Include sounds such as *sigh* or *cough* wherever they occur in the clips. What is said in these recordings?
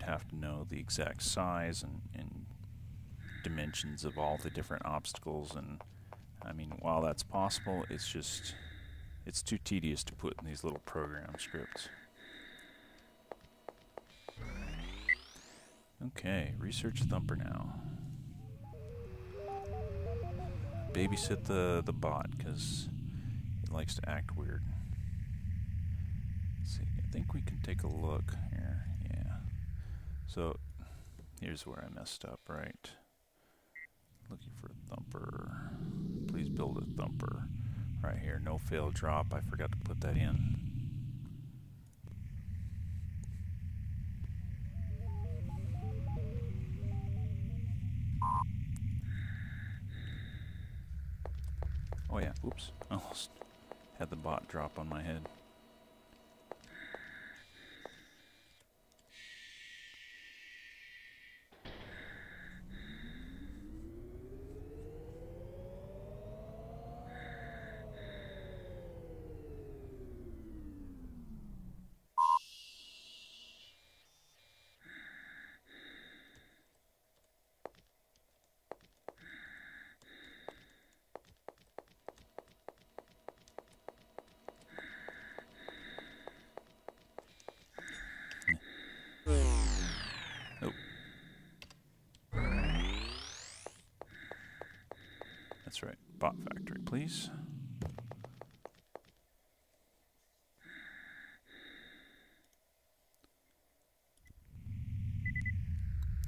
you'd have to know the exact size and, and dimensions of all the different obstacles and I mean while that's possible it's just it's too tedious to put in these little program scripts. Okay, research Thumper now. Babysit the, the bot, because it likes to act weird. Let's see, I think we can take a look. So, here's where I messed up, right? Looking for a Thumper. Please build a Thumper. Right here, no fail drop. I forgot to put that in. Oh yeah, oops. *laughs* Almost had the bot drop on my head. That's right. Bot factory, please.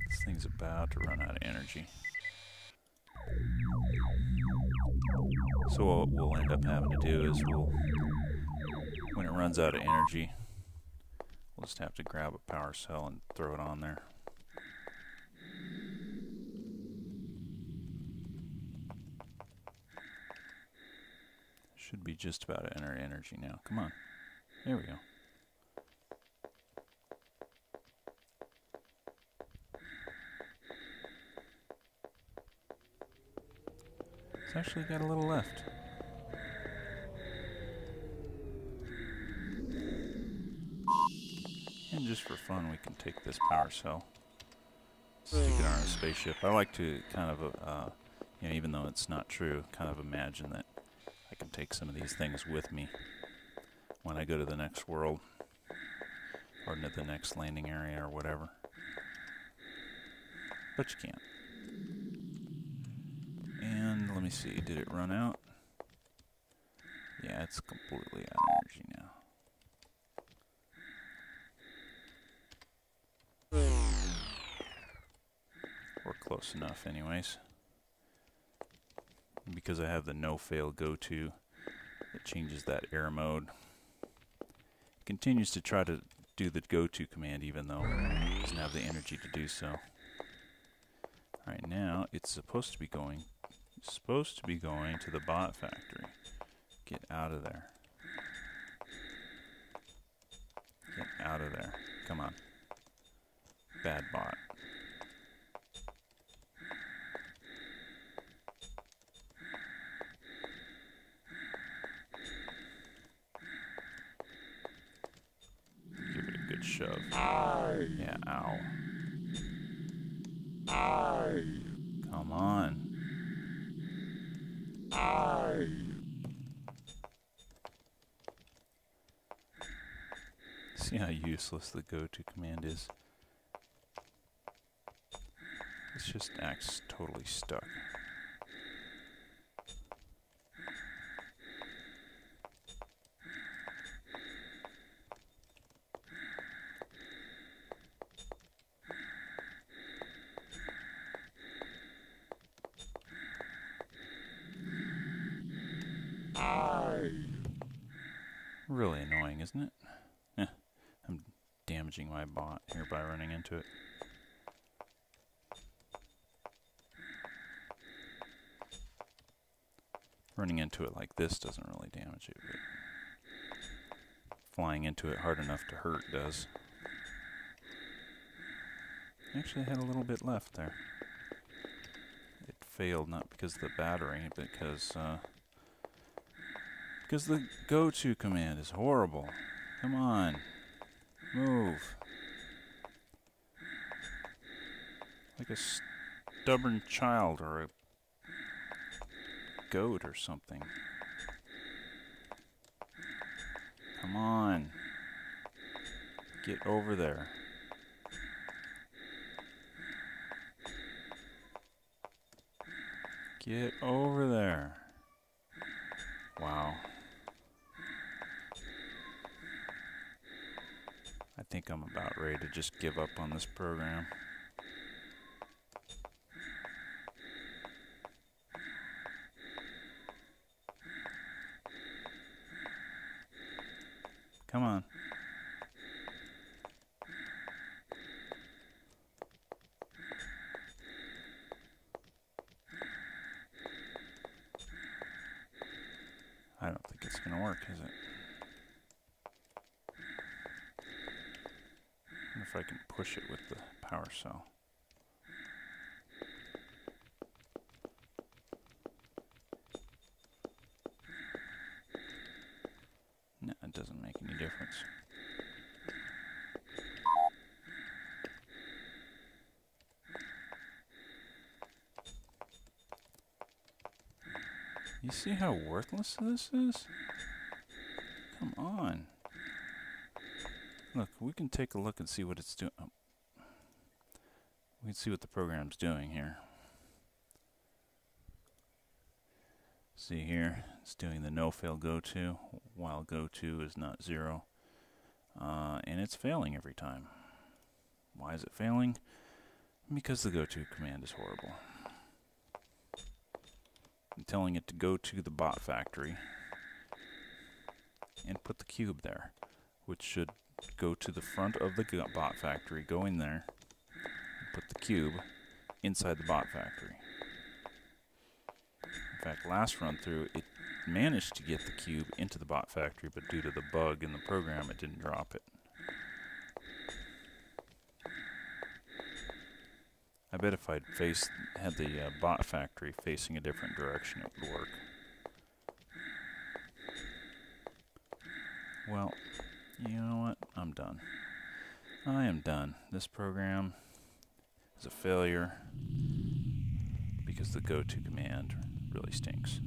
This thing's about to run out of energy. So what we'll end up having to do is we'll, when it runs out of energy, we'll just have to grab a power cell and throw it on there. Should be just about at enter energy now. Come on. There we go. It's actually got a little left. And just for fun, we can take this power cell, stick it on a spaceship. I like to kind of, uh, you know, even though it's not true, kind of imagine that I can take some of these things with me when I go to the next world or to the next landing area or whatever. But you can't. And let me see, did it run out? Yeah, it's completely out of energy now. We're close enough anyways. Because I have the no fail go to, it changes that error mode. It continues to try to do the go to command even though it doesn't have the energy to do so. Alright, now it's supposed to be going supposed to be going to the bot factory. Get out of there. Get out of there. Come on. Bad bot. Give it a good shove. Yeah, ow. Come on. See how useless the go-to command is? It just acts totally stuck. Really annoying, isn't it? I'm damaging my bot here by running into it. Running into it like this doesn't really damage it, but flying into it hard enough to hurt does. Actually, I had a little bit left there. It failed not because of the battery, but because uh, because the go-to command is horrible. Come on. Move. Like a stubborn child or a goat or something. Come on. Get over there. Get over there. Wow. Think I'm about ready to just give up on this program. Come on. I don't think it's going to work, is it? If I can push it with the power cell. No, it doesn't make any difference. You see how worthless this is? Come on. Look, we can take a look and see what it's doing. Oh. We can see what the program's doing here. See here, it's doing the no-fail go-to, while go-to is not zero. Uh, and it's failing every time. Why is it failing? Because the go-to command is horrible. I'm telling it to go to the bot factory and put the cube there, which should go to the front of the bot factory, go in there, put the cube inside the bot factory. In fact, last run through, it managed to get the cube into the bot factory, but due to the bug in the program, it didn't drop it. I bet if I'd faced, had the uh, bot factory facing a different direction, it would work. Well, you know what? I'm done. I am done. This program is a failure because the go-to command really stinks.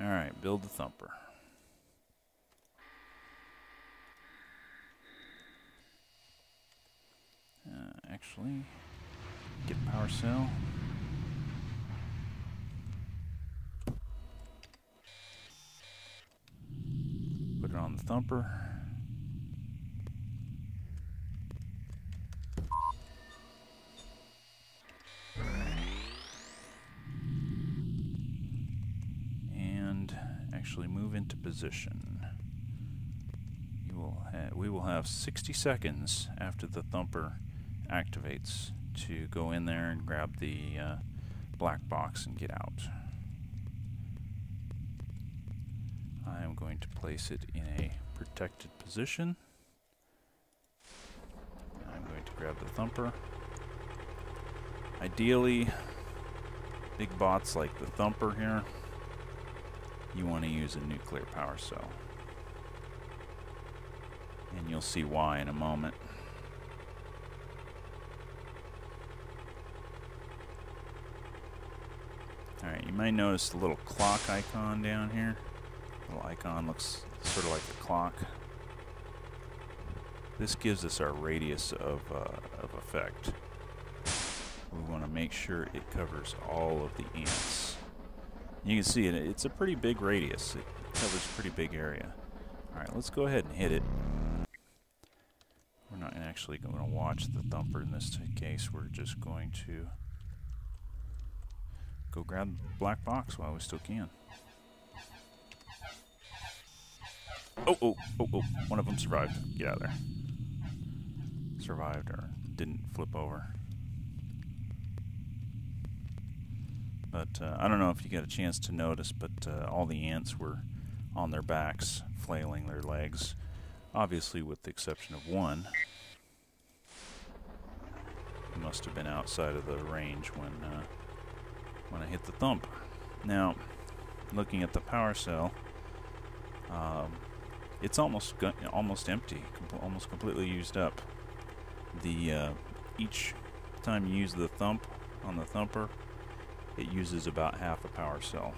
Alright, build the thumper. Uh, actually, get power cell. Put it on the thumper. And actually move into position. You will we will have 60 seconds after the thumper activates to go in there and grab the uh, black box and get out. I am going to place it in a protected position. I'm going to grab the thumper. Ideally, big bots like the thumper here, you want to use a nuclear power cell. And you'll see why in a moment. Alright, you might notice the little clock icon down here. Little icon looks sort of like a clock. This gives us our radius of, uh, of effect. We want to make sure it covers all of the ants. You can see it, it's a pretty big radius. It covers a pretty big area. Alright, let's go ahead and hit it. We're not actually going to watch the thumper in this case. We're just going to go grab the black box while we still can. Oh, oh, oh, oh. One of them survived. Get out of there. Survived or didn't flip over. But uh, I don't know if you got a chance to notice, but uh, all the ants were on their backs, flailing their legs. Obviously, with the exception of one. He must have been outside of the range when uh, when I hit the thump. Now, looking at the power cell, um, it's almost almost empty, com- almost completely used up. The uh, each time you use the thump on the thumper, it uses about half a power cell.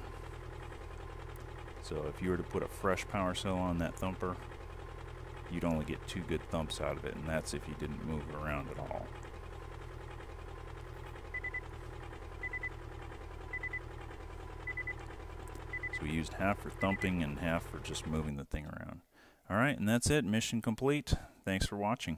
So if you were to put a fresh power cell on that thumper, you'd only get two good thumps out of it, and that's if you didn't move around at all. So we used half for thumping and half for just moving the thing around. Alright, and that's it. Mission complete. Thanks for watching.